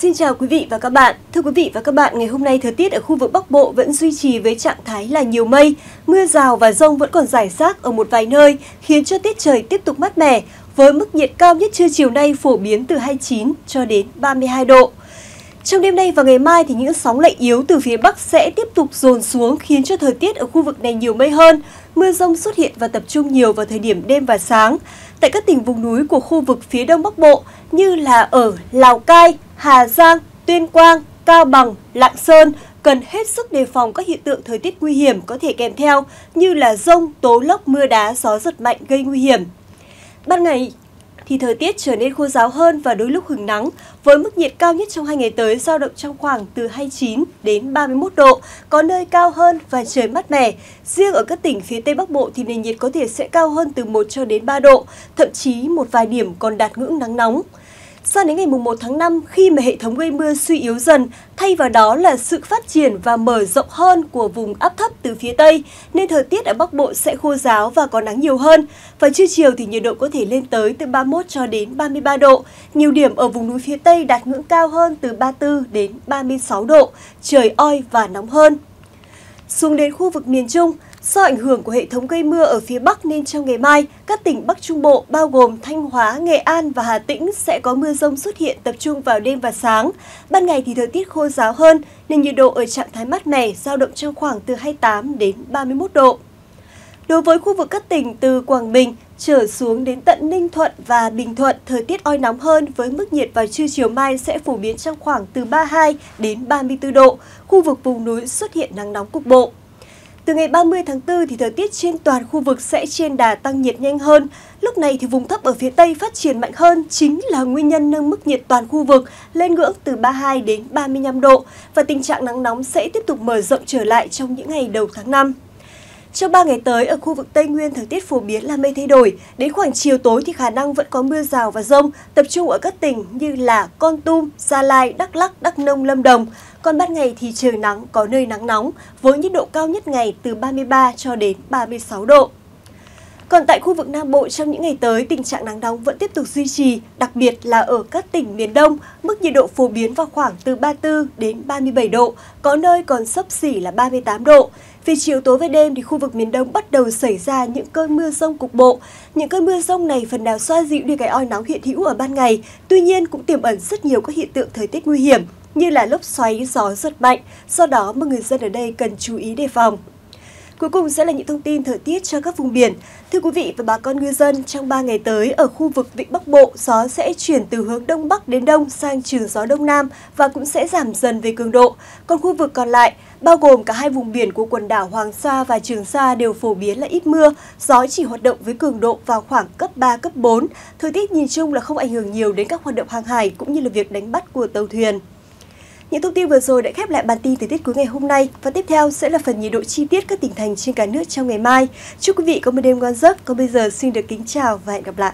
xin chào quý vị và các bạn. Thưa quý vị và các bạn, ngày hôm nay thời tiết ở khu vực Bắc Bộ vẫn duy trì với trạng thái là nhiều mây, mưa rào và rông vẫn còn rải rác ở một vài nơi, khiến cho tiết trời tiếp tục mát mẻ, với mức nhiệt cao nhất trưa chiều nay phổ biến từ 29 cho đến 32 độ. Trong đêm nay và ngày mai thì những sóng lạnh yếu từ phía Bắc sẽ tiếp tục dồn xuống khiến cho thời tiết ở khu vực này nhiều mây hơn. Mưa rông xuất hiện và tập trung nhiều vào thời điểm đêm và sáng. Tại các tỉnh vùng núi của khu vực phía Đông Bắc Bộ như là ở Lào Cai, Hà Giang, Tuyên Quang, Cao Bằng, Lạng Sơn cần hết sức đề phòng các hiện tượng thời tiết nguy hiểm có thể kèm theo như là rông, tố lốc, mưa đá, gió giật mạnh gây nguy hiểm. Ban ngày thì thời tiết trở nên khô giáo hơn và đôi lúc hứng nắng, với mức nhiệt cao nhất trong hai ngày tới dao động trong khoảng từ 29 đến 31 độ, có nơi cao hơn và trời mát mẻ. Riêng ở các tỉnh phía Tây Bắc Bộ thì nền nhiệt có thể sẽ cao hơn từ 1 cho đến 3 độ, thậm chí một vài điểm còn đạt ngưỡng nắng nóng. Sang đến ngày 1 tháng 5, khi mà hệ thống gây mưa suy yếu dần, thay vào đó là sự phát triển và mở rộng hơn của vùng áp thấp từ phía Tây, nên thời tiết ở Bắc Bộ sẽ khô giáo và có nắng nhiều hơn. Và trưa chiều thì nhiệt độ có thể lên tới từ 31 cho đến 33 độ. Nhiều điểm ở vùng núi phía Tây đạt ngưỡng cao hơn từ 34 đến 36 độ, trời oi và nóng hơn. Xuống đến khu vực miền Trung, Do ảnh hưởng của hệ thống gây mưa ở phía Bắc nên trong ngày mai, các tỉnh Bắc Trung Bộ bao gồm Thanh Hóa, Nghệ An và Hà Tĩnh sẽ có mưa rông xuất hiện tập trung vào đêm và sáng. Ban ngày thì thời tiết khô ráo hơn nên nhiệt độ ở trạng thái mát mẻ dao động trong khoảng từ 28 đến 31 độ. Đối với khu vực các tỉnh từ Quảng Bình trở xuống đến tận Ninh Thuận và Bình Thuận, thời tiết oi nóng hơn với mức nhiệt vào trưa chiều mai sẽ phổ biến trong khoảng từ 32 đến 34 độ. Khu vực vùng núi xuất hiện nắng nóng cục bộ. Từ ngày 30 tháng 4 thì thời tiết trên toàn khu vực sẽ trên đà tăng nhiệt nhanh hơn. Lúc này thì vùng thấp ở phía Tây phát triển mạnh hơn, chính là nguyên nhân nâng mức nhiệt toàn khu vực lên ngưỡng từ 32 đến 35 độ và tình trạng nắng nóng sẽ tiếp tục mở rộng trở lại trong những ngày đầu tháng 5. Trong 3 ngày tới, ở khu vực Tây Nguyên thời tiết phổ biến là mây thay đổi. Đến khoảng chiều tối thì khả năng vẫn có mưa rào và rông, tập trung ở các tỉnh như là Con Tum, Gia Lai, Đắk Lắc, Đắk Nông, Lâm Đồng. Còn ban ngày thì trời nắng, có nơi nắng nóng, với nhiệt độ cao nhất ngày từ 33 cho đến 36 độ. Còn tại khu vực Nam Bộ trong những ngày tới, tình trạng nắng nóng vẫn tiếp tục duy trì, đặc biệt là ở các tỉnh miền Đông, mức nhiệt độ phổ biến vào khoảng từ 34 đến 37 độ, có nơi còn sấp xỉ là 38 độ. Vì chiều tối và đêm thì khu vực miền Đông bắt đầu xảy ra những cơn mưa rông cục bộ. Những cơn mưa rông này phần nào xoa dịu đi cái oi nóng hiện hữu ở ban ngày, tuy nhiên cũng tiềm ẩn rất nhiều các hiện tượng thời tiết nguy hiểm như là lốc xoáy, gió giật mạnh, do đó mà người dân ở đây cần chú ý đề phòng. Cuối cùng sẽ là những thông tin thời tiết cho các vùng biển. Thưa quý vị và bà con ngư dân, trong 3 ngày tới ở khu vực Vịnh Bắc Bộ, gió sẽ chuyển từ hướng Đông Bắc đến Đông sang trường gió Đông Nam và cũng sẽ giảm dần về cường độ. Còn khu vực còn lại, bao gồm cả hai vùng biển của quần đảo Hoàng Sa và Trường Sa đều phổ biến là ít mưa, gió chỉ hoạt động với cường độ vào khoảng cấp 3, cấp 4. Thời tiết nhìn chung là không ảnh hưởng nhiều đến các hoạt động hàng hải cũng như là việc đánh bắt của tàu thuyền. Những thông tin vừa rồi đã khép lại bản tin thời tiết cuối ngày hôm nay và tiếp theo sẽ là phần nhiệt độ chi tiết các tỉnh thành trên cả nước trong ngày mai. Chúc quý vị có một đêm ngon giấc. Còn bây giờ xin được kính chào và hẹn gặp lại.